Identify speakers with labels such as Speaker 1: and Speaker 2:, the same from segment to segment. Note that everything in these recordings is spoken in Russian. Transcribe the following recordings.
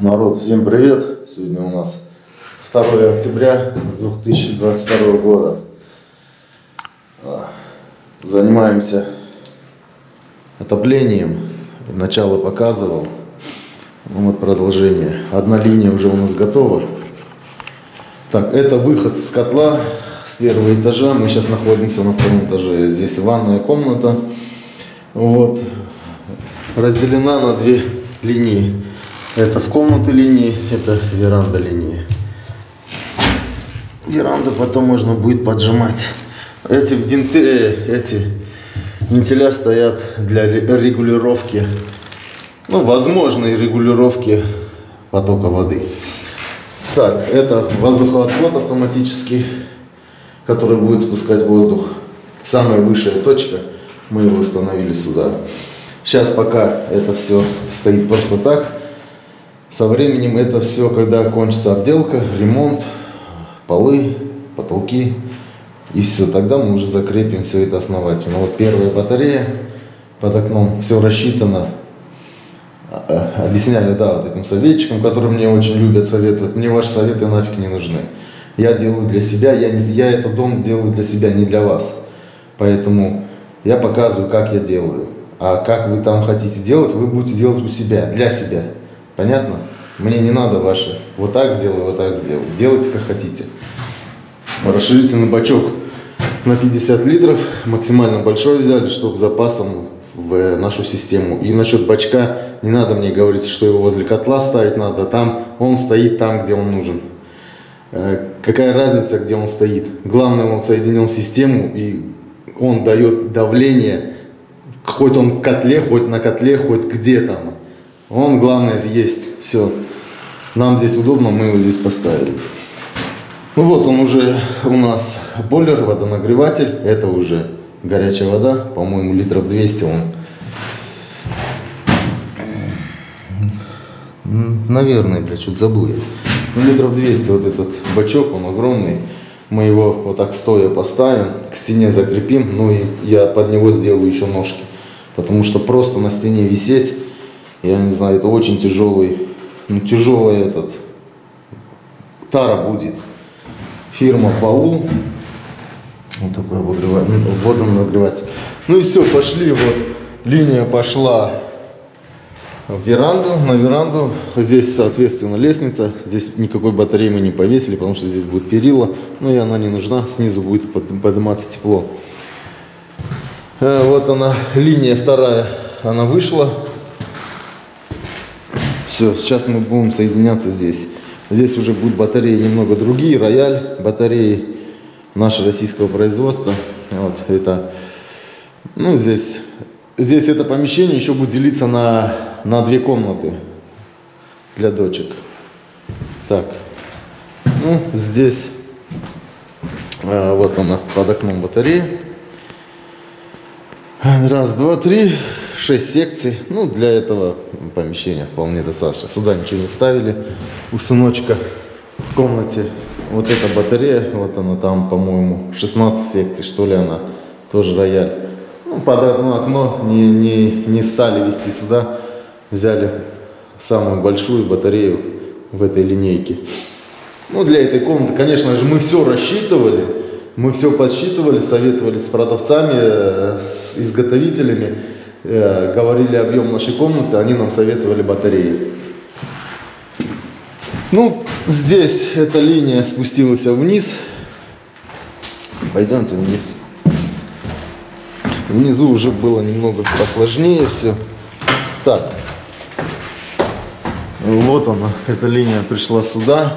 Speaker 1: Народ, всем привет! Сегодня у нас 2 октября 2022 года. А, Занимаемся отоплением. Начало показывал. Вот продолжение. Одна линия уже у нас готова. Так, это выход с котла с первого этажа. Мы сейчас находимся на втором этаже. Здесь ванная комната. Вот. Разделена на две линии. Это в комнаты линии, это веранда линии. Веранда потом можно будет поджимать. Эти винты, э, эти вентиля стоят для ли- регулировки, ну, возможной регулировки потока воды. Так, это воздухоотвод автоматический, который будет спускать воздух. Самая высшая точка, мы его установили сюда. Сейчас пока это все стоит просто так. Со временем это все, когда кончится обделка, ремонт, полы, потолки и все, тогда мы уже закрепим все это основательно. Вот первая батарея под окном, все рассчитано. А, а, Объясняю, да, вот этим советчикам, которые мне очень любят советовать. Мне ваши советы нафиг не нужны. Я делаю для себя, я, не, я этот дом делаю для себя, не для вас. Поэтому я показываю, как я делаю. А как вы там хотите делать, вы будете делать у себя, для себя. Понятно? Мне не надо ваше. Вот так сделай, вот так сделай. Делайте как хотите. Расширительный бачок на 50 литров. Максимально большой взяли, чтобы запасом в нашу систему. И насчет бачка не надо мне говорить, что его возле котла ставить надо. Там он стоит там, где он нужен. Э, Какая разница, где он стоит? Главное, он соединен в систему и он дает давление, хоть он в котле, хоть на котле, хоть где там. Он, главное, есть. Все. Нам здесь удобно, мы его здесь поставили. Ну вот он уже у нас бойлер, водонагреватель. Это уже горячая вода. По-моему, литров 200 он. Наверное, бля, что-то забыл я. Ну, литров 200 вот этот бачок, он огромный. Мы его вот так стоя поставим, к стене закрепим, ну и я под него сделаю еще ножки. Потому что просто на стене висеть, я не знаю, это очень тяжелый, ну тяжелый этот, тара будет. Фирма Балу. Вот такой обогреватель, ну, водонагреватель. Ну и все, пошли, вот линия пошла в веранду, на веранду. Здесь, соответственно, лестница. Здесь никакой батареи мы не повесили, потому что здесь будет перила. Ну и она не нужна, снизу будет под- подниматься тепло. Э, Вот она, линия вторая, она вышла. Все, сейчас мы будем соединяться здесь. Здесь уже будут батареи немного другие, рояль, батареи нашего российского производства. Вот это, ну здесь, здесь это помещение еще будет делиться на, на две комнаты для дочек. Так, ну здесь, а, вот она под окном батарея. Раз, два, три, шесть секций. Ну, для этого помещения вполне достаточно. Сюда ничего не ставили у сыночка в комнате. Вот эта батарея, вот она там, по-моему, 16 секций, что ли она, тоже рояль. Ну, под одно окно не, не, не стали вести сюда, взяли самую большую батарею в этой линейке. Ну, для этой комнаты, конечно же, мы все рассчитывали, мы все подсчитывали, советовали с продавцами, э, с изготовителями, э, говорили объем нашей комнаты, они нам советовали батареи. Ну, здесь эта линия спустилась вниз. Пойдемте вниз. Внизу уже было немного посложнее все. Так. Вот она, эта линия пришла сюда.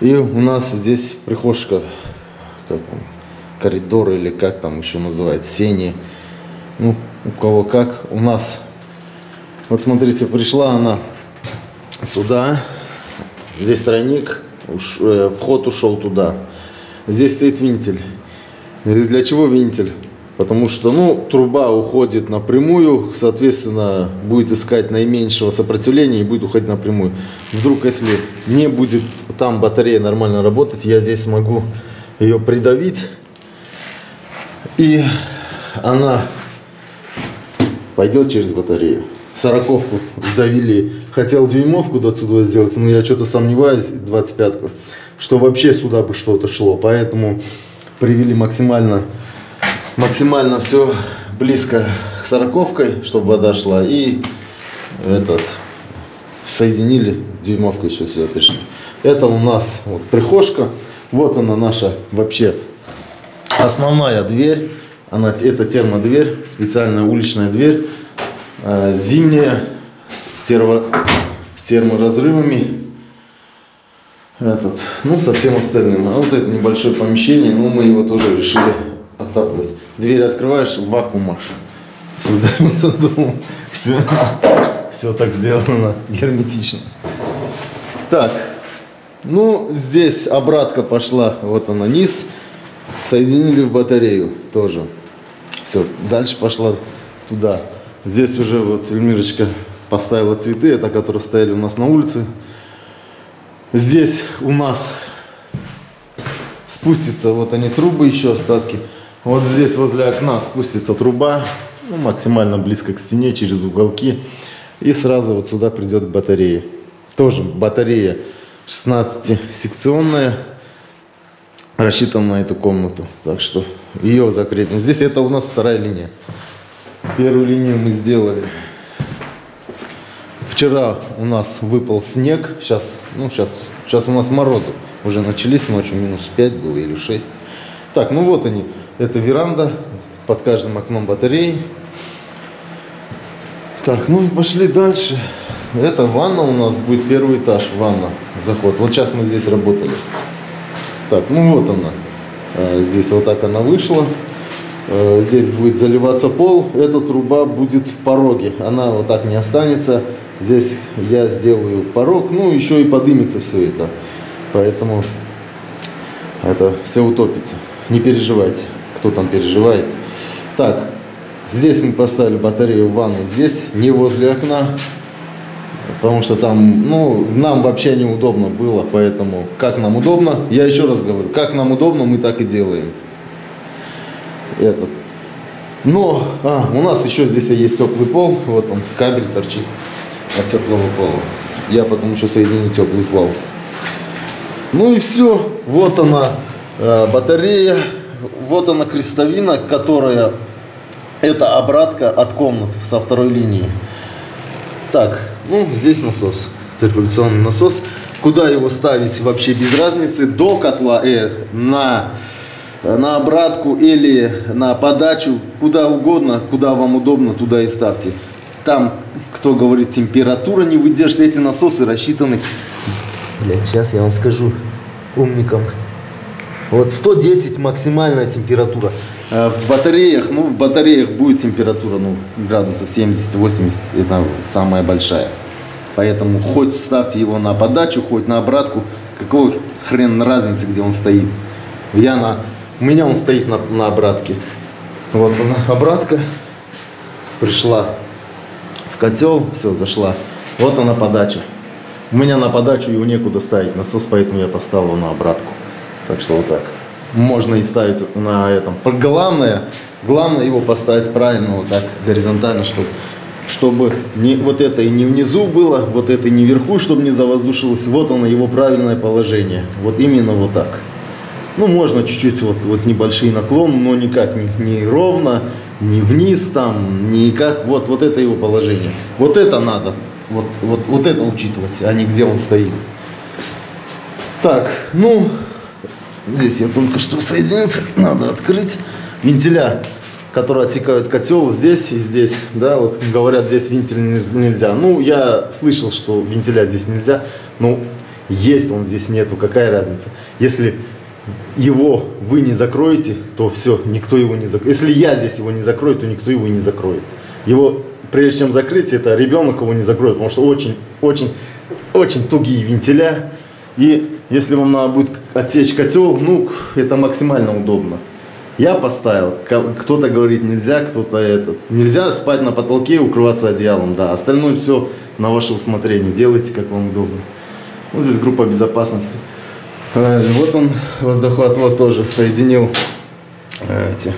Speaker 1: И у нас здесь прихожка, как он, коридор или как там еще называется, сени. Ну, у кого как. У нас, вот смотрите, пришла она сюда. Здесь тройник, уш- э, вход ушел туда. Здесь стоит винтель. Для чего винтель? Потому что, ну, труба уходит напрямую, соответственно, будет искать наименьшего сопротивления и будет уходить напрямую. Вдруг, если не будет там батарея нормально работать, я здесь смогу ее придавить, и она пойдет через батарею. Сороковку вдавили хотел дюймовку до сюда сделать, но я что-то сомневаюсь, 25-ку, что вообще сюда бы что-то шло. Поэтому привели максимально, максимально все близко к сороковкой, чтобы вода шла. И этот, соединили дюймовкой еще сюда пришли. Это у нас вот прихожка. Вот она наша вообще основная дверь. Она, это термодверь, специальная уличная дверь. Э, зимняя, с, термо, с терморазрывами. Этот, ну, со всем остальным. А вот это небольшое помещение, ну, мы его тоже решили отапливать. Дверь открываешь, вакуум аж. Создаем дом. Все, все так сделано герметично. Так, ну, здесь обратка пошла, вот она, низ. Соединили в батарею тоже. Все, дальше пошла туда. Здесь уже вот Эльмирочка поставила цветы, это которые стояли у нас на улице. Здесь у нас спустится, вот они трубы еще остатки. Вот здесь возле окна спустится труба, ну, максимально близко к стене, через уголки. И сразу вот сюда придет батарея. Тоже батарея 16-секционная, рассчитана на эту комнату. Так что ее закрепим. Здесь это у нас вторая линия. Первую линию мы сделали. Вчера у нас выпал снег. Сейчас, ну, сейчас, сейчас у нас морозы уже начались. Ночью минус 5 было или 6. Так, ну вот они. Это веранда. Под каждым окном батареи. Так, ну и пошли дальше. Это ванна у нас будет первый этаж. Ванна. Заход. Вот сейчас мы здесь работали. Так, ну вот она. А, здесь вот так она вышла. Э, здесь будет заливаться пол, эта труба будет в пороге, она вот так не останется. Здесь я сделаю порог, ну еще и подымется все это, поэтому это все утопится. Не переживайте, кто там переживает. Так, здесь мы поставили батарею в ванной, здесь не возле окна, потому что там, ну, нам вообще неудобно было, поэтому как нам удобно, я еще раз говорю, как нам удобно, мы так и делаем этот. Но а, у нас еще здесь есть теплый пол. Вот он, кабель торчит от теплого пола. Я потом еще соединю теплый пол. Ну и все. Вот она э, батарея. Вот она крестовина, которая это обратка от комнат со второй линии. Так, ну здесь насос, циркуляционный насос. Куда его ставить вообще без разницы. До котла э, на на обратку или на подачу, куда угодно, куда вам удобно, туда и ставьте. Там, кто говорит, температура не выдержит, эти насосы рассчитаны, блядь, сейчас я вам скажу, умникам. Вот 110 максимальная температура. А в батареях, ну, в батареях будет температура, ну, градусов 70-80, это самая большая. Поэтому хоть ставьте его на подачу, хоть на обратку, какого хрен разницы, где он стоит. Я на у меня он стоит на, на обратке. Вот она, обратка пришла в котел, все, зашла. Вот она подача. У меня на подачу его некуда ставить насос, поэтому я поставил его на обратку. Так что вот так. Можно и ставить на этом. Главное, главное его поставить правильно, вот так, горизонтально, чтобы, чтобы не, вот это и не внизу было, вот это и не вверху, чтобы не завоздушилось. Вот оно, его правильное положение. Вот именно вот так. Ну, можно чуть-чуть вот, вот небольшие наклоны, но никак не, не ровно, не вниз там, никак. Вот, вот это его положение. Вот это надо, вот, вот, вот это учитывать, а не где он стоит. Так, ну, здесь я только что соединиться, надо открыть. Вентиля, которые отсекают котел здесь и здесь, да, вот говорят, здесь вентиль нельзя. Ну, я слышал, что вентиля здесь нельзя, но есть он здесь нету, какая разница. Если его вы не закроете, то все, никто его не закроет. Если я здесь его не закрою, то никто его и не закроет. Его, прежде чем закрыть, это ребенок его не закроет, потому что очень, очень, очень тугие вентиля. И если вам надо будет отсечь котел, ну, это максимально удобно. Я поставил, кто-то говорит нельзя, кто-то этот. Нельзя спать на потолке, укрываться одеялом, да. Остальное все на ваше усмотрение. Делайте, как вам удобно. Вот здесь группа безопасности. Э, вот он, воздухоотвод тоже соединил э, эти.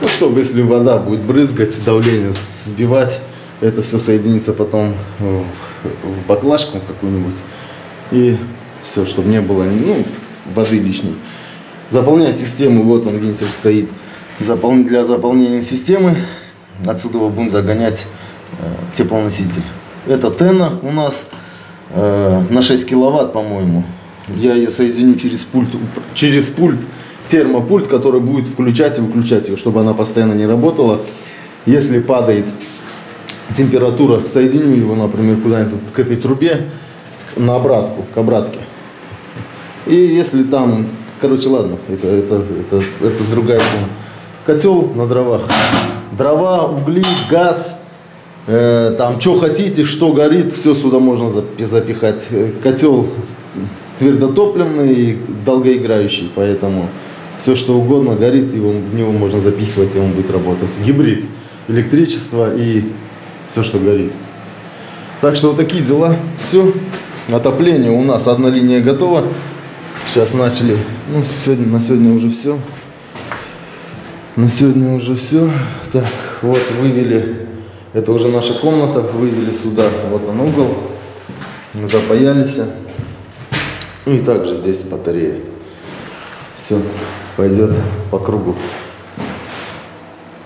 Speaker 1: Ну, чтобы если вода будет брызгать, давление сбивать, это все соединится потом в в баклажку какую-нибудь. И все, чтобы не было ну, воды лишней. Заполнять систему, вот он вентиль стоит. Запол... Для заполнения системы отсюда будем загонять э, теплоноситель. Это Тена у нас э, на 6 киловатт, по-моему. Я ее соединю через пульт, через пульт, термопульт, который будет включать и выключать ее, чтобы она постоянно не работала. Если падает температура, соединю его, например, куда-нибудь к этой трубе, на обратку, к обратке. И если там, короче, ладно, это, это, это, это другая тема. Котел на дровах. Дрова, угли, газ, э, там, что хотите, что горит, все сюда можно запихать. Котел твердотопливный и долгоиграющий, поэтому все что угодно горит, его, в него можно запихивать, и он будет работать. Гибрид, электричество и все, что горит. Так что вот такие дела. Все. Отопление у нас одна линия готова. Сейчас начали. Ну, сегодня, на сегодня уже все. На сегодня уже все. Так, вот вывели. Это уже наша комната. Вывели сюда. Вот он угол. Запаялись. Ну и также здесь батарея. Все, пойдет по кругу.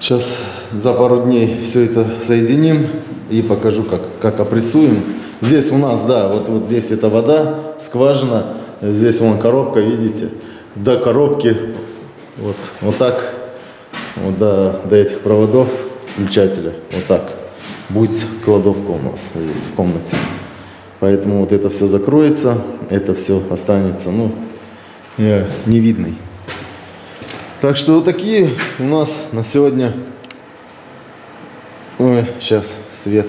Speaker 1: Сейчас за пару дней все это соединим и покажу, как, как опрессуем. Здесь у нас, да, вот, вот здесь это вода, скважина, здесь вон коробка, видите, до коробки, вот, вот так, вот до, до этих проводов включателя, вот так. Будет кладовка у нас здесь в комнате. Поэтому вот это все закроется, это все останется, ну, невидный. Так что вот такие у нас на сегодня. Ой, сейчас свет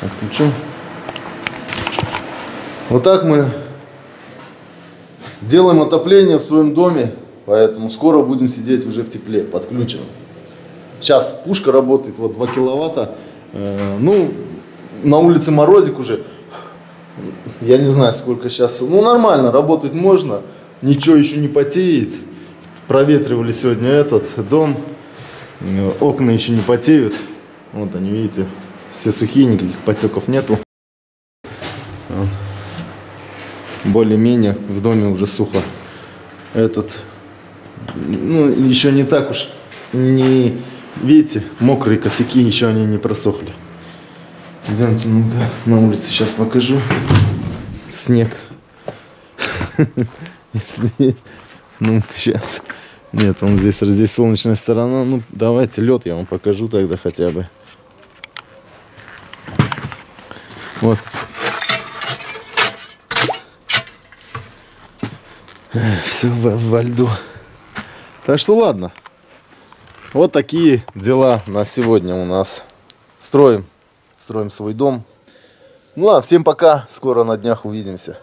Speaker 1: отключу. Вот так мы делаем отопление в своем доме, поэтому скоро будем сидеть уже в тепле, подключено. Сейчас пушка работает, вот 2 киловатта. Э, ну, на улице морозик уже я не знаю, сколько сейчас. Ну, нормально, работать можно. Ничего еще не потеет. Проветривали сегодня этот дом. Окна еще не потеют. Вот они, видите, все сухие, никаких потеков нету. Более-менее в доме уже сухо. Этот, ну, еще не так уж, не, видите, мокрые косяки, еще они не просохли. Идемте ну на улице сейчас покажу. Снег. Ну, сейчас. Нет, он здесь, здесь солнечная сторона. Ну, давайте лед я вам покажу тогда хотя бы. Вот. Все во, во льду. Так что ладно. Вот такие дела на сегодня у нас. Строим строим свой дом. Ну ладно, всем пока, скоро на днях увидимся.